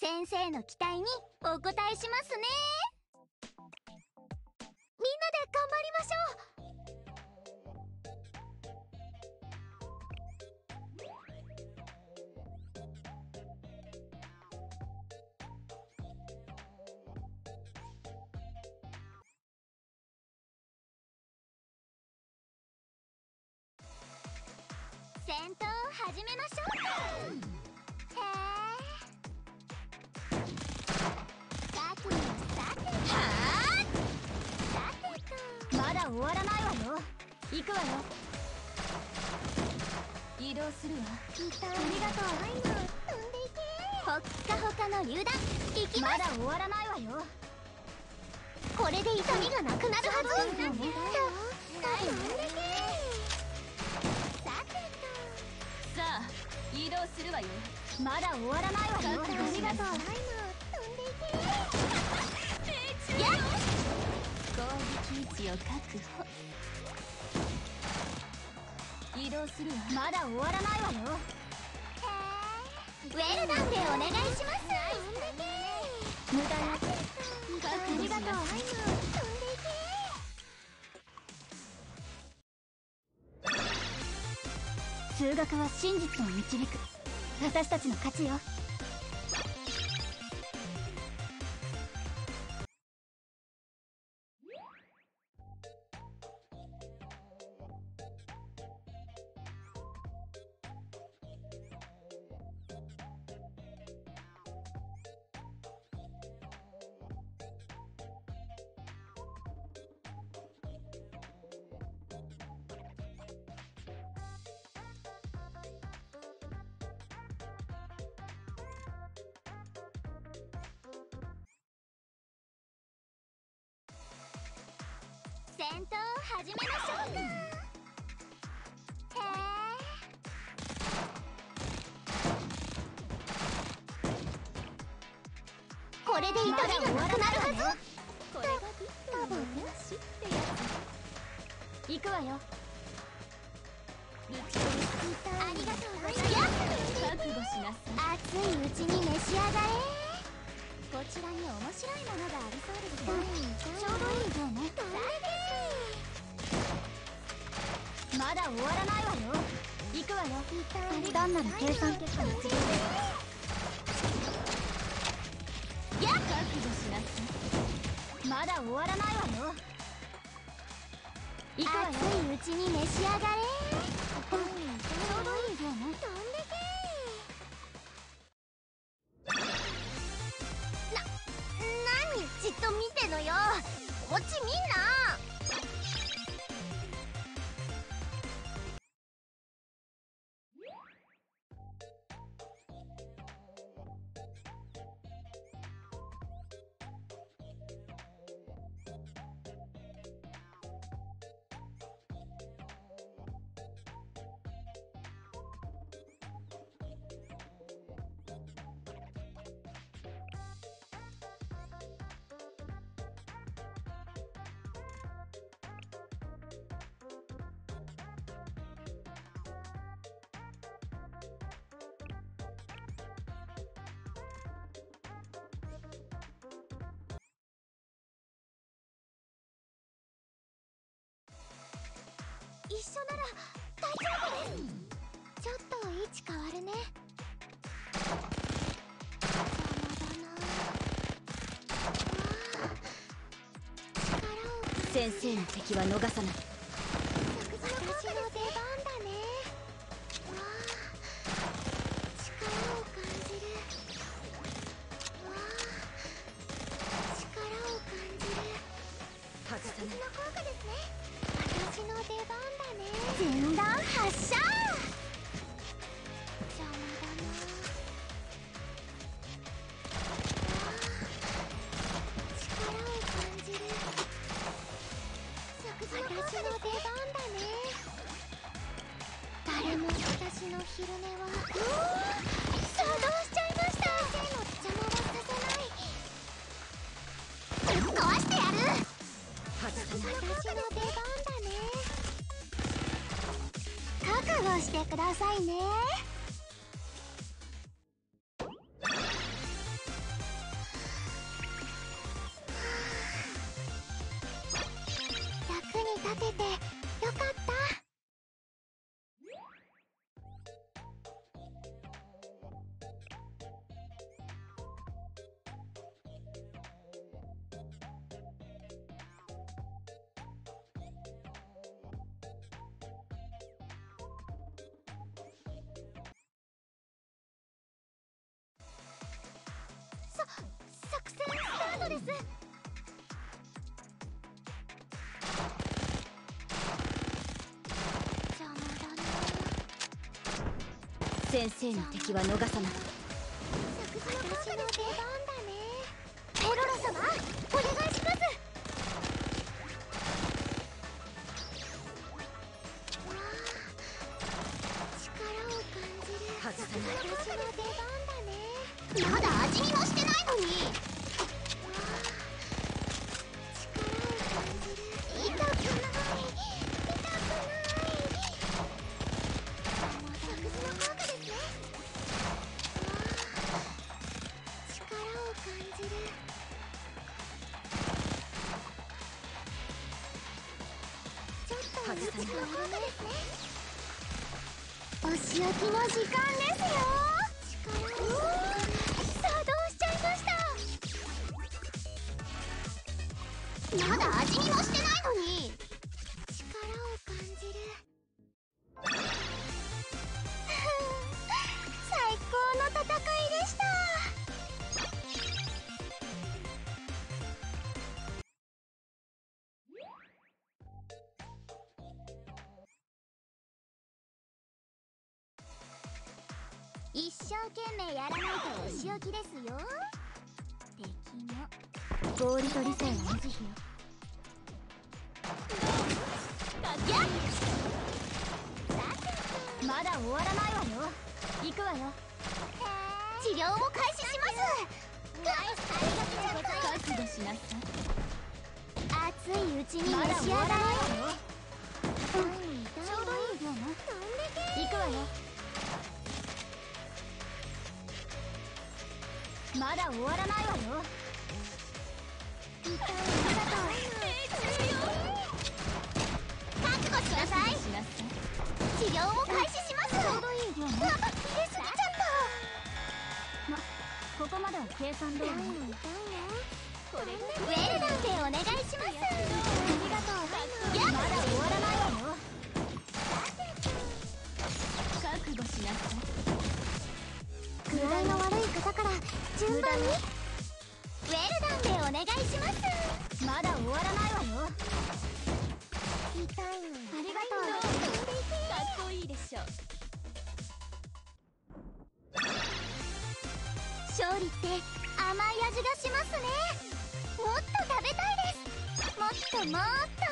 先生の期待にお答えしますね。みんなで頑張りましょう。戦闘を始めましょう。終わらないわよ。行くわよ。移動するわ。ありがとう飛んでいけ。ほっかほかの榴弾行きます。まだ終わらないわよ。これで痛みがなくなるはず。飛んでけさあ移動するわよまだ終わらないわよありがとう飛んでいけ撃位置を確保移動するわ。まだ終わらないわよ。ウェルダンでお願いします。無駄なありがとう。飛んでいけ数学は真実を導く。私たちの勝ちよ戦闘を始めましょうか。へえこれで痛みがなくなるはず。これがビットの話ってや行くわよありがとうございます。覚悟しなさい熱いうちに召し上がれ。こちらに面白いものがありそうですね。ちょうどいいよねまだ終わらないわよ。行くわよ。単なる計算結果の次でやっ覚悟しなさいまだ終わらないわよ。行くわよ。熱いうちに召し上がれ。ちょうどいいよね飛んでけな何？じっと見てんのよ。こっち見んな一緒なら大丈夫です。ちょっと位置変わるね。先生の敵は逃さない。私の出番だね。わあ力を感じる。わあ力を感じる。外さないの効果ですね。私の出番だね。全弾発射覚悟してくださいね。です。先生の敵は逃さない。私の出番だ外さない力の効果ですねお仕置きの時間ですよ。力を作動しちゃいました。まだ味見もしてないのに。一生懸命やらないとお仕置きですよ。敵も合理と理性は無慈悲よまだ終わらないわよ。行くわよ。治療を開始します。覚悟しなさい熱いうちに召し上がれ。終わらないわよ。ちょうどいい量な行くわよまだ終わらないわよ。覚悟しなさい治療を開始しますちょうどいい量うわね入れすぎちゃっまここまでは計算通りねた痛いのこれウェルダンでお願いしますありがとうやまだ終わらないわよ覚悟しなさい具合の悪い方から順番に？ウェルダンでお願いします。まだ終わらないわよ。痛いのありがとう。かっこいいでしょ。勝利って甘い味がしますね。もっと食べたいです。もっともっと